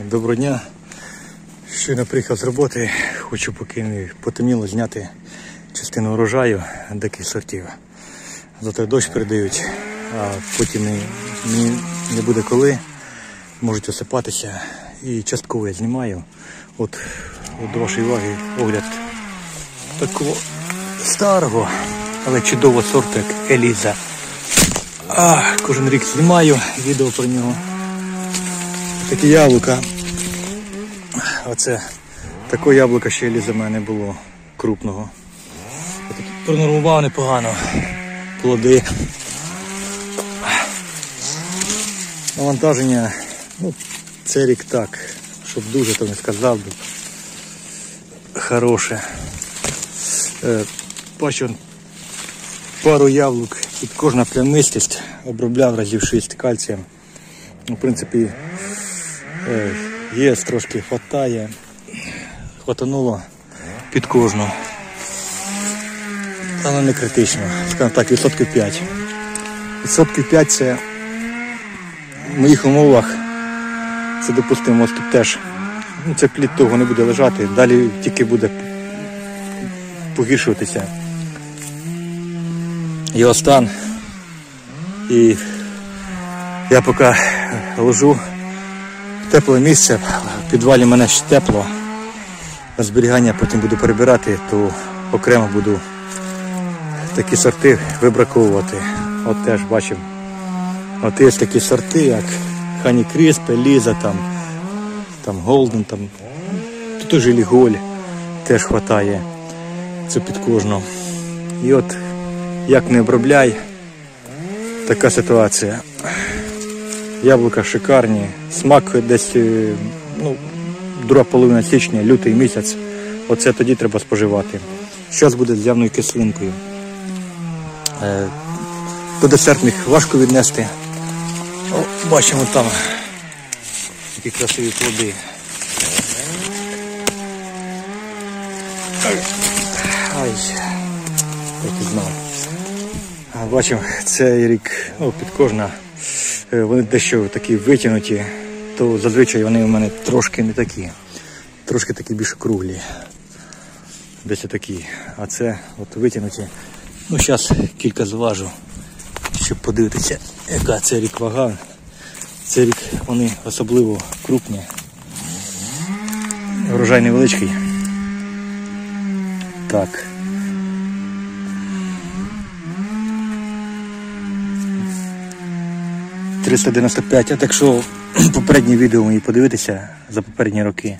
Доброго дня. Щойно приїхав з роботи. Хочу поки потемніло зняти частину урожаю диких сортів. Зато дощ передають, а потім не, не буде коли, можуть осипатися. І частково я знімаю. От, от до вашої уваги огляд такого старого, але чудового сорту, як Еліза. А, кожен рік знімаю відео про нього. Такі яблука. Оце такого яблука ще лі за мене було крупного. Пронормував непогано. Плоди. Навантаження, ну, це рік так, щоб дуже то не сказав би. Хороше. Е, бачу пару яблук, тут кожна плямистість, обробляв разів 6 кальцієм. Ну, В принципі, є трошки хватає. Хватануло під кожну. Але не критично. Скажімо так, відсотків 5. Відсотків 5 це в моїх умовах це допустимо, тут теж. Ну, це плід того не буде лежати, далі тільки буде погіршуватися його стан. І я поки лежу тепле місце, в підвалі мене ще тепло. На зберігання потім буду перебирати, то окремо буду такі сорти вибраковувати. От теж бачимо. От є такі сорти, як Хані Крісп, Еліза, там, там Голден, там, тут теж Ліголь теж вистачає. Це під кожну. І от як не обробляй, така ситуація. Яблука шикарні, смак десь е, ну, друга половина січня, лютий місяць. Оце тоді треба споживати. Зараз буде з явною кислинкою. Е, До десертних важко віднести. О, бачимо там які красиві плоди. Ай, і знав. Бачимо, цей рік ну, під кожна. Е, Вони дещо такі витягнуті, то зазвичай вони у мене трошки не такі. Трошки такі більш круглі. Десь такі. А це от витягнуті. Ну, зараз кілька зважу, щоб подивитися, яка це рік вага. Цей рік вони особливо крупні. Врожай невеличкий. Так. – 395, а так що попередні відео мої подивитися за попередні роки.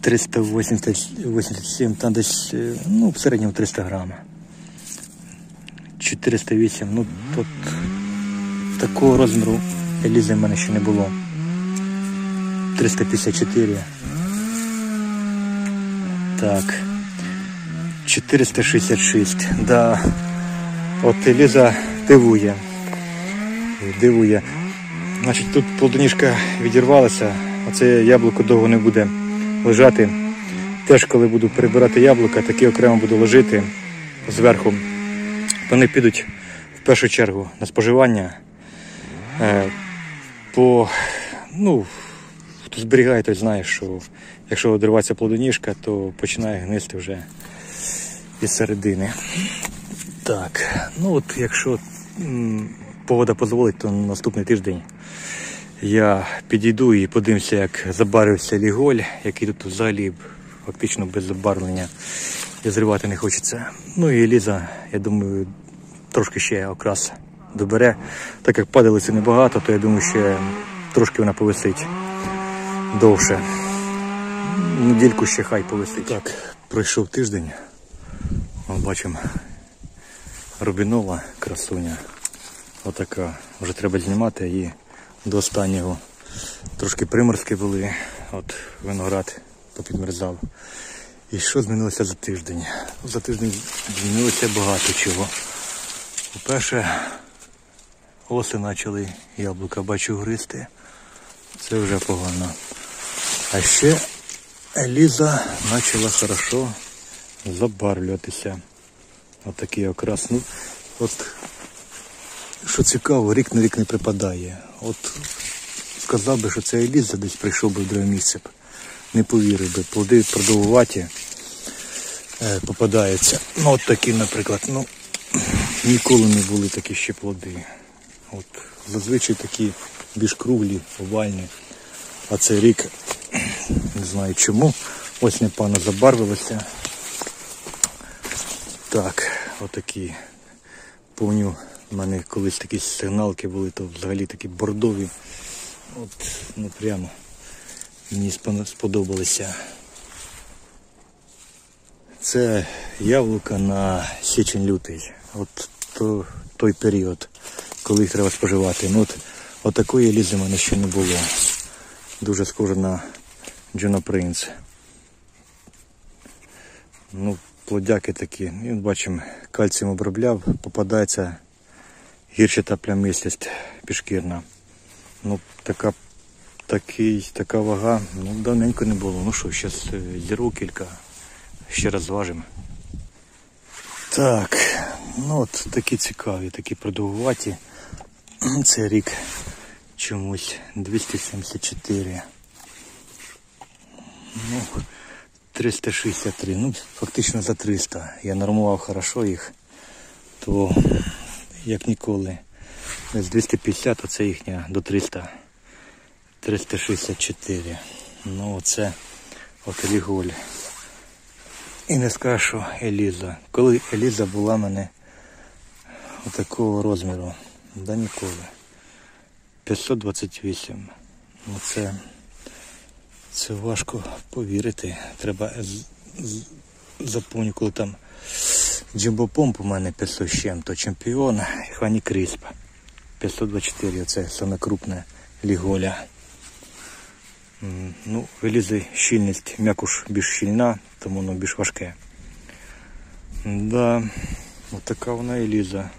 387, там десь, е, ну, в середньому 300 грам. 408, ну тут такого розміру Елізи в мене ще не було. 354. Так. 466. Да. От Еліза дивує. Дивує. Значить, тут плодоніжка відірвалася, оце яблуко довго не буде лежати. Теж коли буду перебирати яблука, такі окремо буду ложити зверху. Вони підуть в першу чергу на споживання. Е, по, ну, хто зберігає, той знає, що якщо одривається плодоніжка, то починає гнисти вже із середини. Так, ну от якщо погода дозволить, то наступний тиждень я підійду і подивимося, як забарвився ліголь, який тут взагалі фактично без забарвлення і зривати не хочеться. Ну і Еліза, я думаю, трошки ще окрас добере. Так як падалиці небагато, то я думаю, ще трошки вона повисить довше. Недільку ще хай повисить. Так, пройшов тиждень. Бачимо рубінола, красуня. Отака. Вже треба знімати її до останнього. Трошки приморські були, от виноград попідмерзав. І що змінилося за тиждень? За тиждень змінилося багато чого. По-перше, оси почали яблука, бачу гристи. Це вже погано. А ще Еліза почала хорошо забарвлюватися. Отакий окрас. Ну, от, що цікаво, рік на рік не припадає. От сказав би, що це Еліза десь прийшов би в друге місце. Не повірив би. Плоди продовгуваті е, попадаються. Ну, от такі, наприклад. Ну, ніколи не були такі ще плоди. От, зазвичай такі більш круглі, овальні. А цей рік, не знаю чому, ось непогано забарвилося. Так, отакі. Помню, в мене колись такі сигналки були, то взагалі такі бордові. От, ну прямо мені сподобалися. Це яблука на січень-лютий. От то, той період, коли їх треба споживати. Ну, от, от такої лізи в мене ще не було. Дуже схоже на Джона Принц. Ну, плодяки такі. І бачимо, кальцієм обробляв, попадається гірчата плямистість пішкірна. Ну, така, такий, така вага, ну, давненько не було. Ну що, зараз зірву кілька, ще раз зважимо. Так, ну от такі цікаві, такі продовгуваті. Це рік чомусь 274. Ну, 363, ну фактично за 300. Я нормував хорошо їх, то як ніколи. З 250, а це їхня до 300. 364. Ну оце от. І не скажу, Еліза. Коли Еліза була мене отакого розміру, да ніколи. 528. Ну це, це важко повірити. Треба з, з, запомню, коли там джимбопомп у мене 500 з чим-то, чемпіон, і Хані Крісп. 524, це саме крупне ліголя. Ну, вилізи щільність, м'якуш більш щільна, тому воно більш важке. Да, от вона і ліза.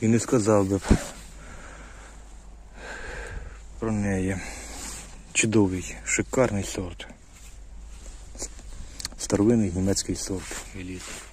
І не сказав би про неї. Чудовий, шикарний сорт. Старовинний німецький сорт Еліза.